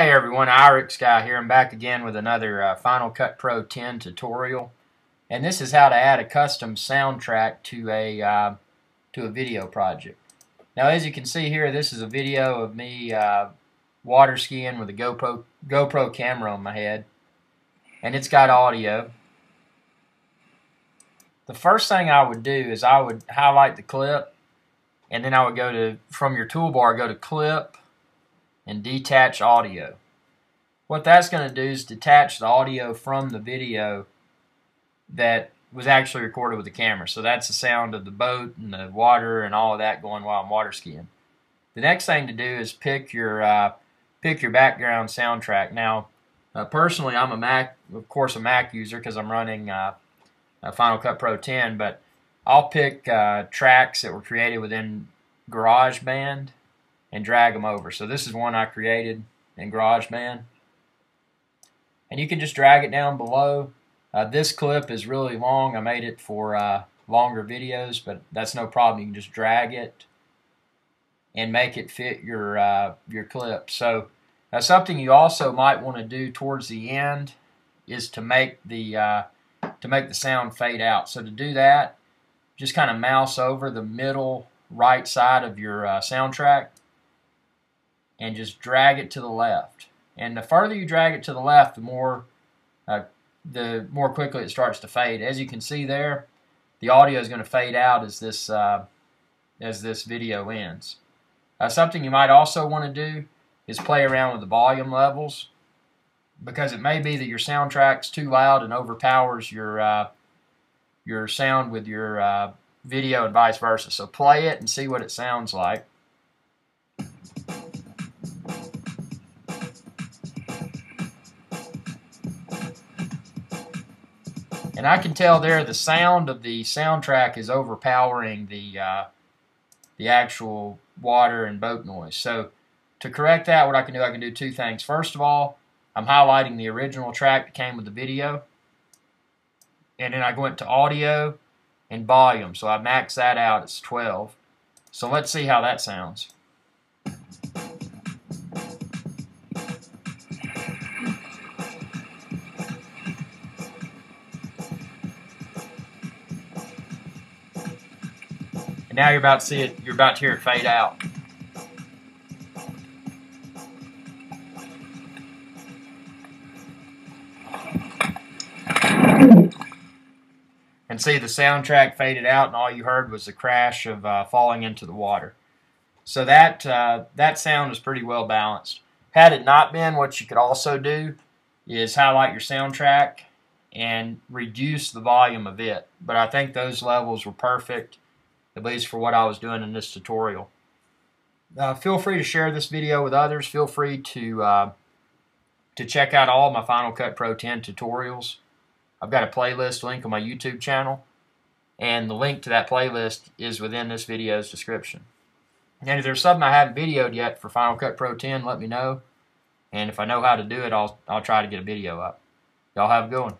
Hey everyone, Irix Guy here. I'm back again with another uh, Final Cut Pro 10 tutorial. And this is how to add a custom soundtrack to a, uh, to a video project. Now as you can see here, this is a video of me uh, water skiing with a GoPro, GoPro camera on my head. And it's got audio. The first thing I would do is I would highlight the clip and then I would go to, from your toolbar, go to Clip, and detach audio. What that's going to do is detach the audio from the video that was actually recorded with the camera. So that's the sound of the boat and the water and all of that going while I'm water skiing. The next thing to do is pick your uh, pick your background soundtrack. Now, uh, personally, I'm a Mac, of course, a Mac user because I'm running uh, Final Cut Pro 10, but I'll pick uh, tracks that were created within GarageBand and drag them over. So this is one I created in GarageBand. And you can just drag it down below. Uh, this clip is really long. I made it for uh, longer videos, but that's no problem. You can just drag it and make it fit your uh, your clip. So uh, something you also might want to do towards the end is to make the uh, to make the sound fade out. So to do that, just kind of mouse over the middle right side of your uh, soundtrack and just drag it to the left. And the further you drag it to the left, the more uh, the more quickly it starts to fade. As you can see there, the audio is going to fade out as this uh, as this video ends. Uh, something you might also want to do is play around with the volume levels because it may be that your soundtrack's too loud and overpowers your uh, your sound with your uh, video and vice versa. So play it and see what it sounds like. And I can tell there the sound of the soundtrack is overpowering the uh, the actual water and boat noise. So to correct that, what I can do, I can do two things. First of all, I'm highlighting the original track that came with the video. And then I went to audio and volume. So I max that out, it's 12. So let's see how that sounds. Now you're about to see it, you're about to hear it fade out. And see the soundtrack faded out and all you heard was the crash of uh, falling into the water. So that, uh, that sound is pretty well balanced. Had it not been, what you could also do is highlight your soundtrack and reduce the volume of it. But I think those levels were perfect at least for what I was doing in this tutorial. Uh, feel free to share this video with others. Feel free to uh, to check out all my Final Cut Pro 10 tutorials. I've got a playlist link on my YouTube channel, and the link to that playlist is within this video's description. And if there's something I haven't videoed yet for Final Cut Pro 10, let me know. And if I know how to do it, I'll, I'll try to get a video up. Y'all have a good one.